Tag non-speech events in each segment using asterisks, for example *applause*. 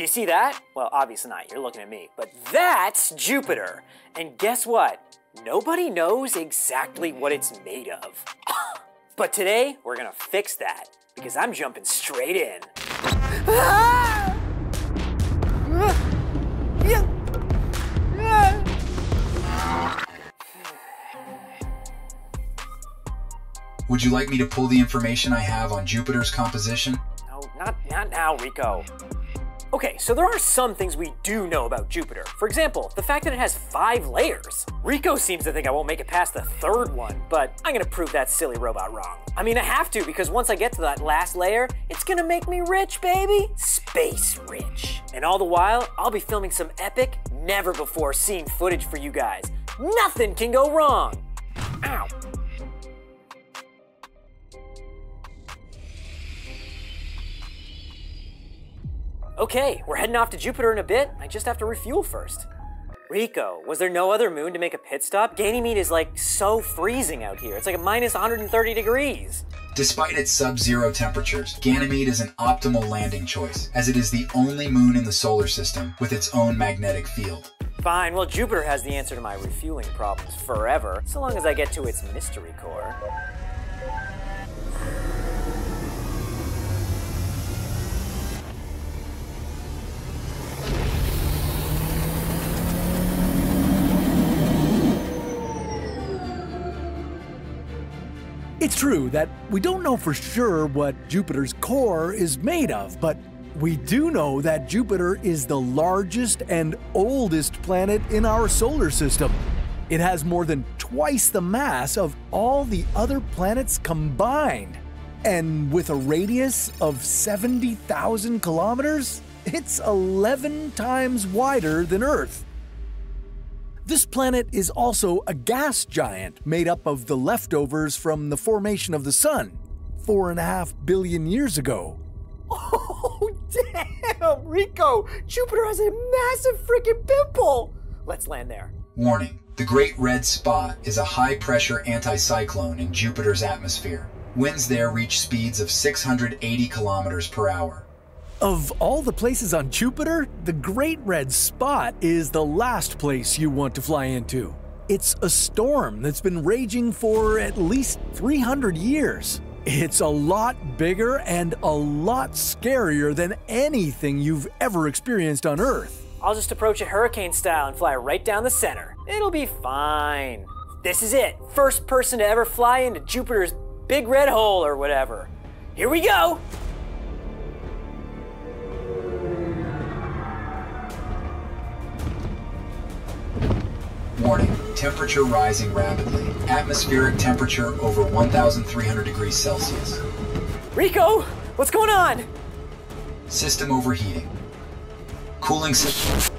Do you see that? Well, obviously not, you're looking at me. But that's Jupiter. And guess what? Nobody knows exactly what it's made of. *coughs* but today, we're gonna fix that because I'm jumping straight in. Would you like me to pull the information I have on Jupiter's composition? No, not, not now, Rico. Okay, so there are some things we do know about Jupiter. For example, the fact that it has five layers. Rico seems to think I won't make it past the third one, but I'm gonna prove that silly robot wrong. I mean, I have to, because once I get to that last layer, it's gonna make me rich, baby. Space rich. And all the while, I'll be filming some epic, never before seen footage for you guys. Nothing can go wrong. Ow. Okay, we're heading off to Jupiter in a bit. I just have to refuel first. Rico, was there no other moon to make a pit stop? Ganymede is like so freezing out here. It's like a minus 130 degrees. Despite its sub-zero temperatures, Ganymede is an optimal landing choice, as it is the only moon in the solar system with its own magnetic field. Fine, well Jupiter has the answer to my refueling problems forever, so long as I get to its mystery core. It's true that we don't know for sure what Jupiter's core is made of, but we do know that Jupiter is the largest and oldest planet in our solar system. It has more than twice the mass of all the other planets combined. And with a radius of 70,000 kilometers, it's 11 times wider than Earth. This planet is also a gas giant made up of the leftovers from the formation of the Sun, four and a half billion years ago. *laughs* Oh, damn! Rico, Jupiter has a massive freaking pimple! Let's land there. Warning, the Great Red Spot is a high-pressure anticyclone in Jupiter's atmosphere. Winds there reach speeds of 680 kilometers per hour. Of all the places on Jupiter, the Great Red Spot is the last place you want to fly into. It's a storm that's been raging for at least 300 years. It's a lot bigger and a lot scarier than anything you've ever experienced on Earth. I'll just approach it hurricane style and fly right down the center. It'll be fine. This is it. First person to ever fly into Jupiter's big red hole or whatever. Here we go! Warning, temperature rising rapidly. Atmospheric temperature over 1,300 degrees Celsius. Rico, what's going on? System overheating. Cooling system.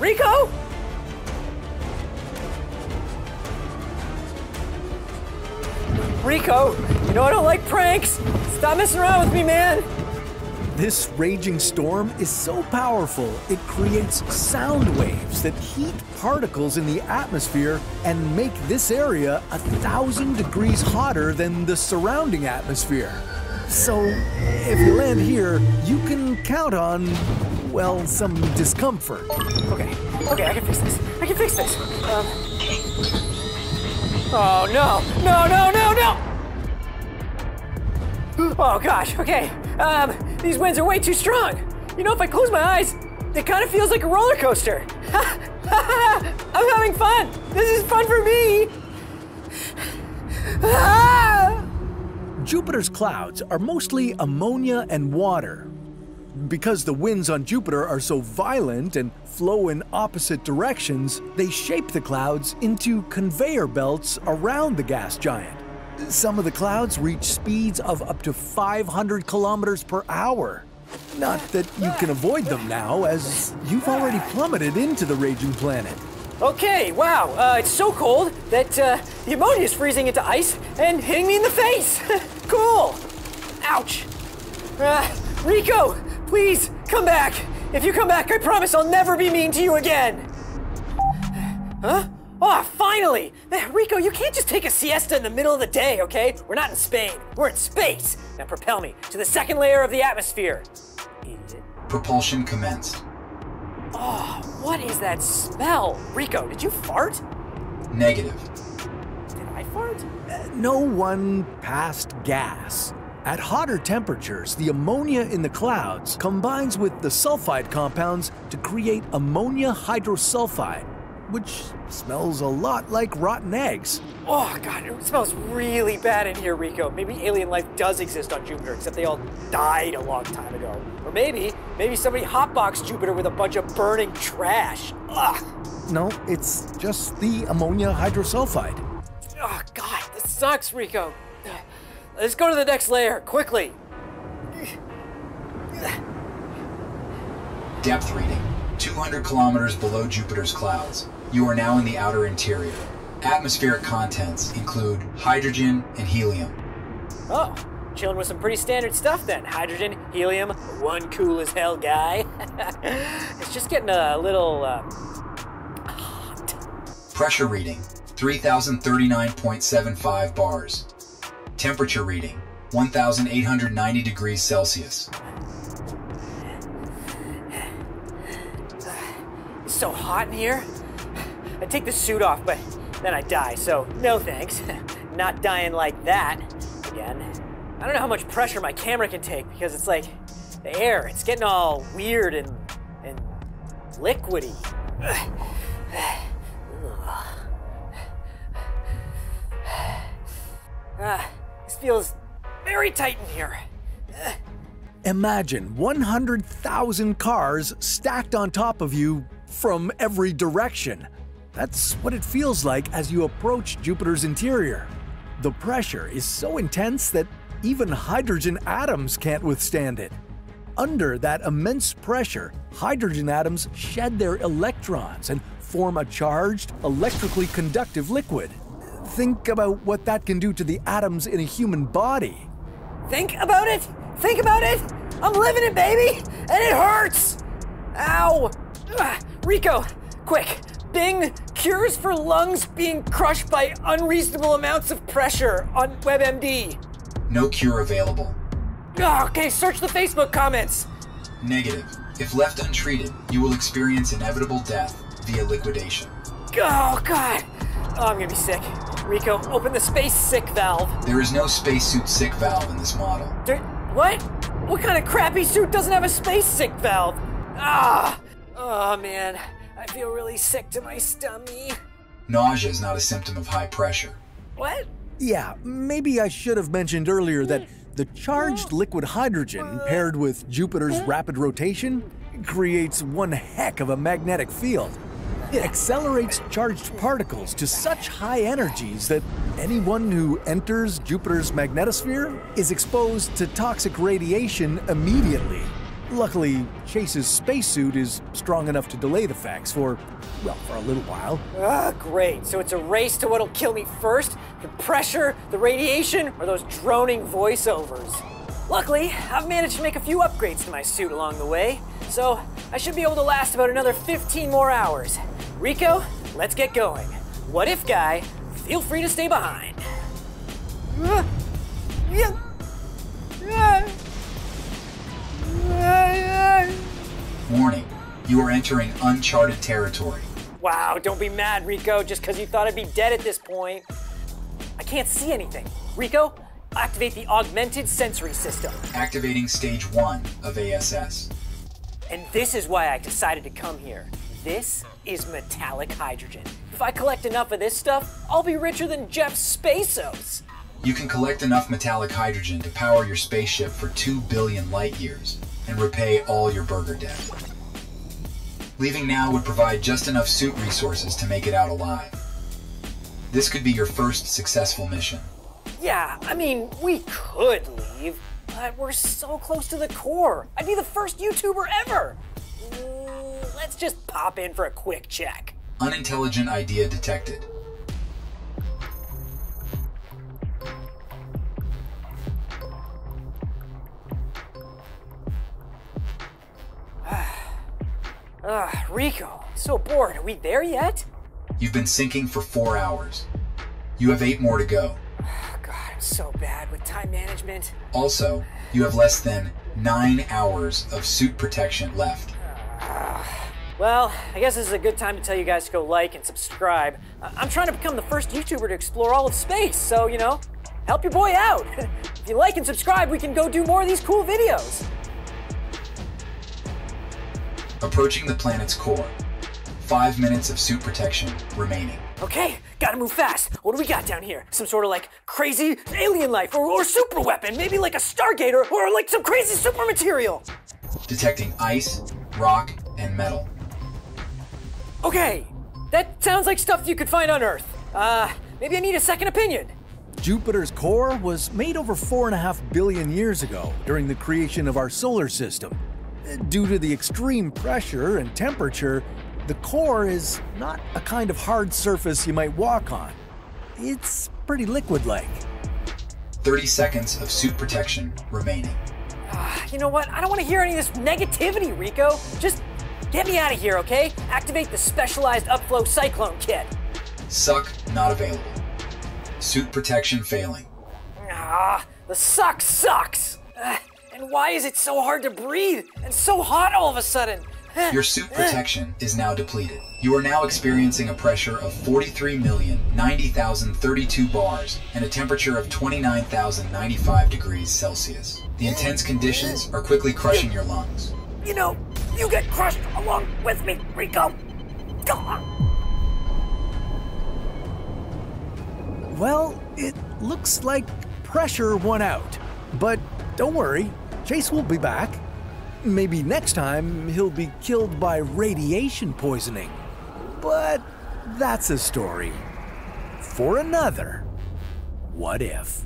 Rico? Rico, you know I don't like pranks. Stop messing around with me, man. This raging storm is so powerful, it creates sound waves that heat particles in the atmosphere and make this area a thousand degrees hotter than the surrounding atmosphere. So, if you land here, you can count on, well, some discomfort. Okay, okay, I can fix this. I can fix this. Um. Oh no, no, no, no, no! Oh gosh, okay. Um, these winds are way too strong. You know, if I close my eyes, it kind of feels like a roller coaster. *laughs* I'm having fun. This is fun for me. Jupiter's clouds are mostly ammonia and water. Because the winds on Jupiter are so violent and flow in opposite directions, they shape the clouds into conveyor belts around the gas giant. Some of the clouds reach speeds of up to 500 kilometers per hour. Not that you can avoid them now, as you've already plummeted into the raging planet. Okay, wow, uh, it's so cold that uh, the ammonia is freezing into ice and hitting me in the face. *laughs* cool. Ouch. Uh, Rico, please come back. If you come back, I promise I'll never be mean to you again. Huh? Oh, finally! Man, Rico, you can't just take a siesta in the middle of the day, okay? We're not in Spain. We're in space. Now propel me to the second layer of the atmosphere. idiot. Propulsion commenced. Oh, what is that smell? Rico, did you fart? Negative. Did I fart? Uh, no one passed gas. At hotter temperatures, the ammonia in the clouds combines with the sulfide compounds to create ammonia hydrosulfide, which smells a lot like rotten eggs. Oh god, it smells really bad in here, Rico. Maybe alien life does exist on Jupiter, except they all died a long time ago. Or maybe, maybe somebody hotboxed Jupiter with a bunch of burning trash. Ugh. No, it's just the ammonia hydrosulfide. Oh god, this sucks, Rico. Let's go to the next layer, quickly. Depth reading 200 kilometers below Jupiter's clouds. You are now in the outer interior. Atmospheric contents include hydrogen and helium. Oh, chilling with some pretty standard stuff then. Hydrogen, helium, one cool as hell guy. *laughs* it's just getting a little uh, hot. Pressure reading 3039.75 bars. Temperature reading 1890 degrees Celsius. It's so hot in here. I take the suit off, but then I die, so no thanks. *laughs* Not dying like that again. I don't know how much pressure my camera can take because it's like the air, it's getting all weird and and liquidy. *sighs* Ah, this feels very tight in here. Imagine 100,000 cars stacked on top of you from every direction. That's what it feels like as you approach Jupiter's interior. The pressure is so intense that even hydrogen atoms can't withstand it. Under that immense pressure, hydrogen atoms shed their electrons and form a charged, electrically conductive liquid. Think about what that can do to the atoms in a human body. Think about it. Think about it. I'm living it, baby, and it hurts. Ow. Ah, Rico, quick. Bing cures for lungs being crushed by unreasonable amounts of pressure on WebMD. No cure available. Ah, okay, search the Facebook comments. Negative. If left untreated, you will experience inevitable death via liquidation. Oh, God. Oh, I'm gonna be sick. Rico, open the space sick valve. There is no spacesuit sick valve in this model. There, what? What kind of crappy suit doesn't have a space sick valve? Ah! Oh, man. I feel really sick to my stomach. Nausea is not a symptom of high pressure. What? Yeah, maybe I should have mentioned earlier that the charged liquid hydrogen uh, paired with Jupiter's rapid rotation creates one heck of a magnetic field. It accelerates charged particles to such high energies that anyone who enters Jupiter's magnetosphere is exposed to toxic radiation immediately. Luckily, Chase's spacesuit is strong enough to delay the effects for, well, for a little while. Ah, great. So it's a race to what'll kill me first? The pressure, the radiation, or those droning voiceovers? Luckily, I've managed to make a few upgrades to my suit along the way, so I should be able to last about another 15 more hours. Rico, let's get going. What if guy, feel free to stay behind. Ah, yeah. You are entering uncharted territory. Wow, don't be mad, Rico, just because you thought I'd be dead at this point. I can't see anything. Rico, activate the augmented sensory system. Activating stage 1 of ASS. And this is why I decided to come here. This is metallic hydrogen. If I collect enough of this stuff, I'll be richer than Jeff Bezos. You can collect enough metallic hydrogen to power your spaceship for 2 billion light years and repay all your burger debt. Leaving now would provide just enough suit resources to make it out alive. This could be your first successful mission. Yeah, I mean, we could leave, but we're so close to the core. I'd be the first YouTuber ever. Mm, let's just pop in for a quick check. Unintelligent idea detected. Ah, Rico, I'm so bored. Are we there yet? You've been sinking for four hours. You have eight more to go. Oh, God, I'm so bad with time management. Also, you have less than nine hours of suit protection left. Well, I guess this is a good time to tell you guys to go like and subscribe. I'm trying to become the first YouTuber to explore all of space, so, you know, help your boy out. *laughs* if you like and subscribe, we can go do more of these cool videos. Approaching the planet's core. Five minutes of suit protection remaining. Okay, gotta move fast. What do we got down here? Some sort of like crazy alien life or, or super weapon, maybe like a Stargator or like some crazy super material. Detecting ice, rock, and metal. Okay, that sounds like stuff you could find on Earth. Uh, maybe I need a second opinion. Jupiter's core was made over four and a half billion years ago during the creation of our solar system. Due to the extreme pressure and temperature, the core is not a kind of hard surface you might walk on. It's pretty liquid like. 30 seconds of suit protection remaining. You know what? I don't want to hear any of this negativity, Rico. Just get me out of here, okay? Activate the specialized upflow cyclone kit. Suck not available. Suit protection failing. Ah, the suck sucks. Ah, and why is it so hard to breathe and so hot all of a sudden? *sighs* Your suit protection is now depleted. You are now experiencing a pressure of 43,090,032 bars and a temperature of 29,095 degrees Celsius. The intense conditions are quickly crushing your lungs. You know, you get crushed along with me, Rico. Well, it looks like pressure won out. But don't worry, Chase will be back. Maybe next time he'll be killed by radiation poisoning. But that's a story for another. What if?